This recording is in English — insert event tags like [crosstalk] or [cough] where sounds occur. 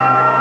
you [laughs]